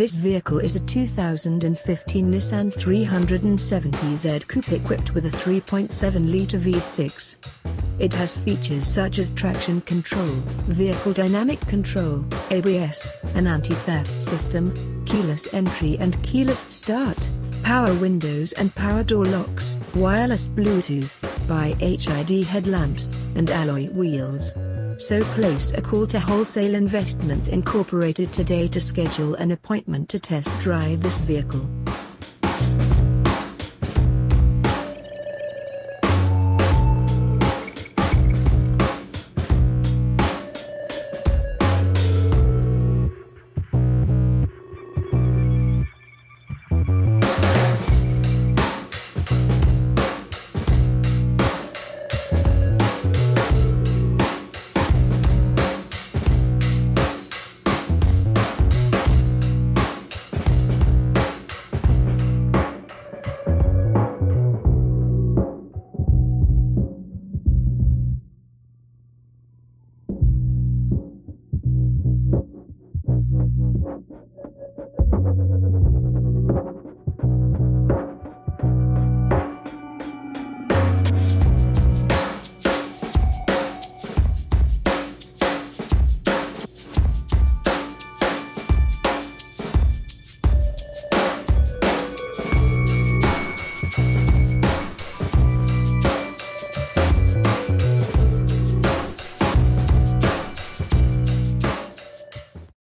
This vehicle is a 2015 Nissan 370Z Coupe equipped with a 3.7-litre V6. It has features such as traction control, vehicle dynamic control, ABS, an anti-theft system, keyless entry and keyless start, power windows and power door locks, wireless Bluetooth, Bi-HID headlamps, and alloy wheels. So place a call to Wholesale Investments Incorporated today to schedule an appointment to test drive this vehicle.